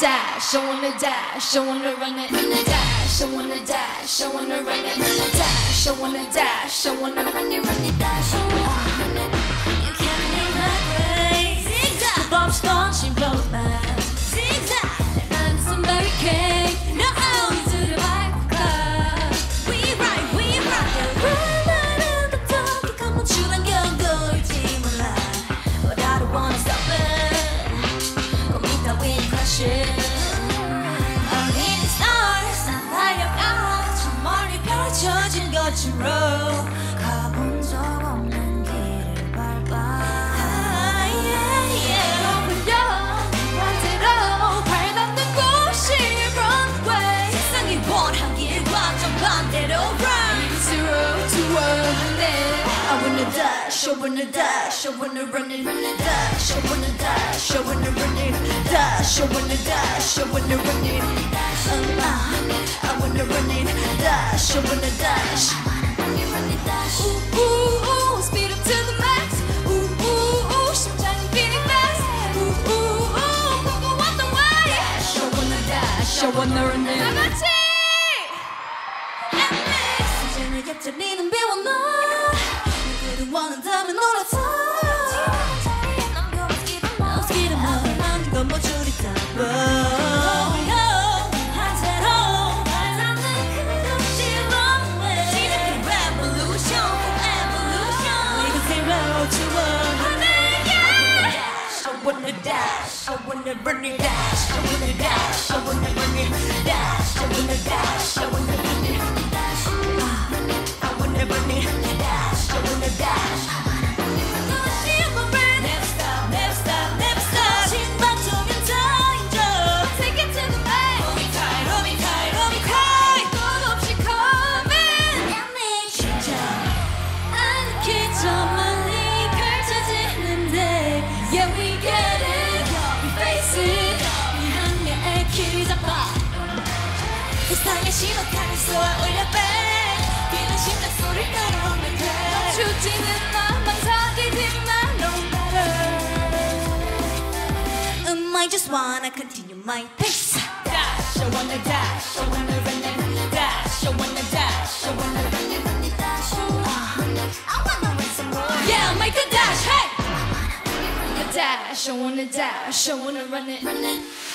dash, I wanna dash, I wanna run it, dash, I wanna dash, I wanna run it, dash, I wanna dash, I wanna run it, run it, dash, I wanna dash, I wanna dash, I wanna run it, run it, dash, I wanna dash, I wanna run it, dash, I wanna dash, I wanna run it, um, ah, I wanna run it, dash, I wanna dash. Ooh, ooh, ooh, speed up to the max. Ooh, ooh, ooh, 심장이 beating fast. Ooh, ooh, ooh, 보고 왔던 way. Dash, I wanna dash, I wanna run it. 다 같이. 이제는 곁자리는 비워놔 누구를 원한다면 놀아서 넘기는 마음 건뭐 줄이 따 want to run. I wanna dash, I wanna burn it dash, I wanna dash, I wanna burn it dash, I wanna dash, I wanna 세상의 심각하게 쏘아 올려 back 뛰는 심장 소리 따라오면 돼 멈추지는 마 망설이지만 no matter um, I just wanna continue my pace Dash, I wanna dash, I wanna run it Dash, I wanna dash, I wanna run it, run it, dash Ah, I wanna win some more Yeah, make a dash, hey! A dash, I wanna dash, I wanna run it, run it